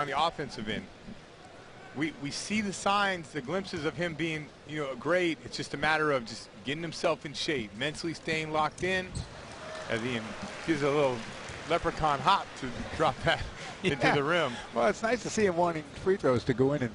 on the offensive end. We, we see the signs, the glimpses of him being, you know, great. It's just a matter of just getting himself in shape, mentally staying locked in. As he gives a little leprechaun hop to drop that into the rim. Well, it's nice to see him wanting free throws to go in and